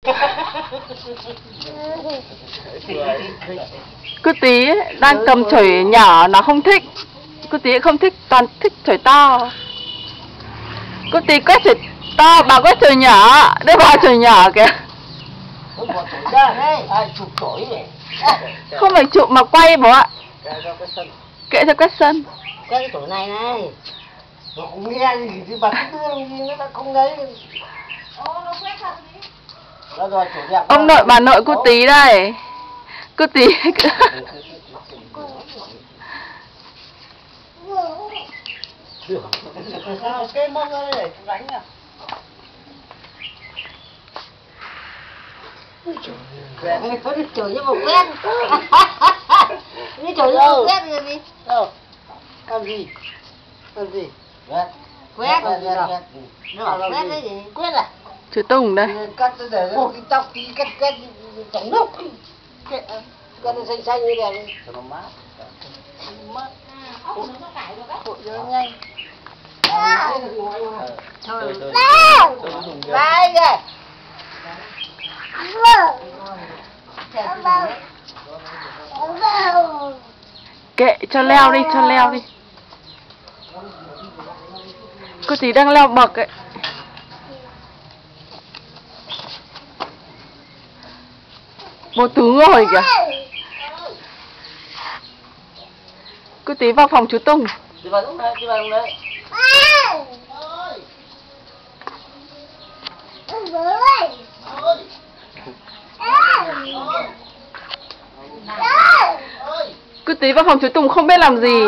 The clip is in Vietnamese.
Cứ tí đang cầm chổi nhỏ nó không thích Cứ tí không thích toàn thích chổi to Cứ tí quét chổi to bà quét chổi nhỏ Đây bà chổi nhỏ kìa Không phải chụp mà quay bố ạ. Kệ cho quét sân Cái chổi này này. Nó cũng nghe gì thì bà cứ đưa nó không đấy. Đó rồi chổi đẹp. Ông nội bà nội cô tí đây Cô tí cái mông ra đây để đánh à. Mày có đi chửi cho một quét Như chửi cho một quét rồi gì Đâu? Làm gì? Làm gì? Quét. Quét Quét, quét, quét. Nó cái gì Quét à? Chú Tùng đây Cắt để cái tóc tí cắt cắt chẳng lúc. Cắt nó xanh xanh như này. Cho nó mát. Mát. Hội cho nó nhanh. Thôi Vai kìa. Kệ cho leo đi cho leo đi Cô tí đang leo bậc ấy Bố Tú ngồi kìa. Cô tí vào phòng chú Tùng. Đi vào lúc đấy, đi vào lúc đấy. Cô tí vào phòng chú Tùng không biết làm gì